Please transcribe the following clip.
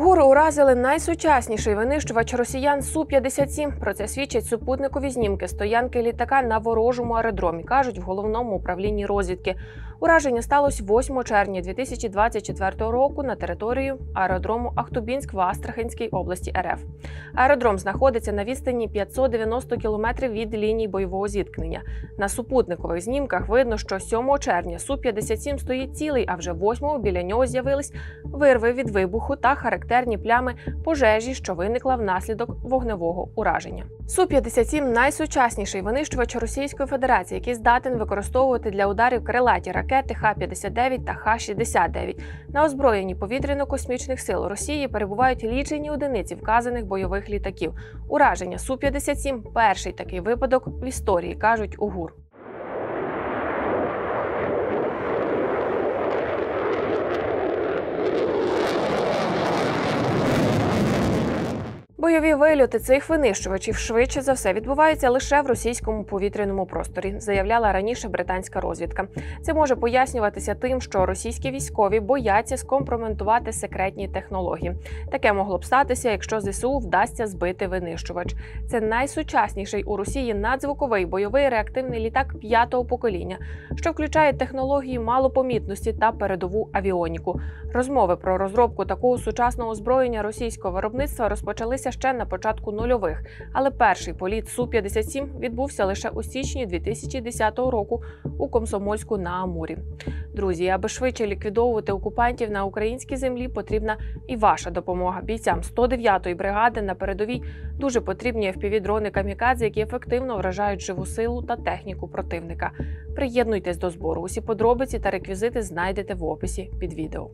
Гури уразили найсучасніший винищувач росіян Су-57. Про це свідчать супутникові знімки стоянки літака на ворожому аеродромі. кажуть в головному управлінні розвідки. Ураження сталося 8 червня 2024 року на території аеродрому Ахтубінськ в Астраханській області РФ. Аеродром знаходиться на відстані 590 кілометрів від лінії бойового зіткнення. На супутникових знімках видно, що 7 червня Су-57 стоїть цілий, а вже 8-го біля нього з'явились вирви від вибуху та характерні плями пожежі, що виникла внаслідок вогневого ураження. Су-57 – найсучасніший винищувач Російської Федерації, який здатен використовувати для ударів крилаті ракети Х-59 та Х-69. На озброєнні повітряно-космічних сил Росії перебувають лічені одиниці вказаних бойових літаків. Ураження Су-57 – перший такий випадок в історії, кажуть у ГУР. Бойові вильоти цих винищувачів швидше за все відбуваються лише в російському повітряному просторі, заявляла раніше британська розвідка. Це може пояснюватися тим, що російські військові бояться скомпроментувати секретні технології. Таке могло б статися, якщо ЗСУ вдасться збити винищувач. Це найсучасніший у Росії надзвуковий бойовий реактивний літак п'ятого покоління, що включає технології малопомітності та передову авіоніку. Розмови про розробку такого сучасного озброєння російського виробництва розпочалися ще на початку нульових, але перший політ Су-57 відбувся лише у січні 2010 року у Комсомольську на Амурі. Друзі, аби швидше ліквідовувати окупантів на українській землі, потрібна і ваша допомога. Бійцям 109-ї бригади на передовій дуже потрібні FPV-дрони камікадзе, які ефективно вражають живу силу та техніку противника. Приєднуйтесь до збору. Усі подробиці та реквізити знайдете в описі під відео.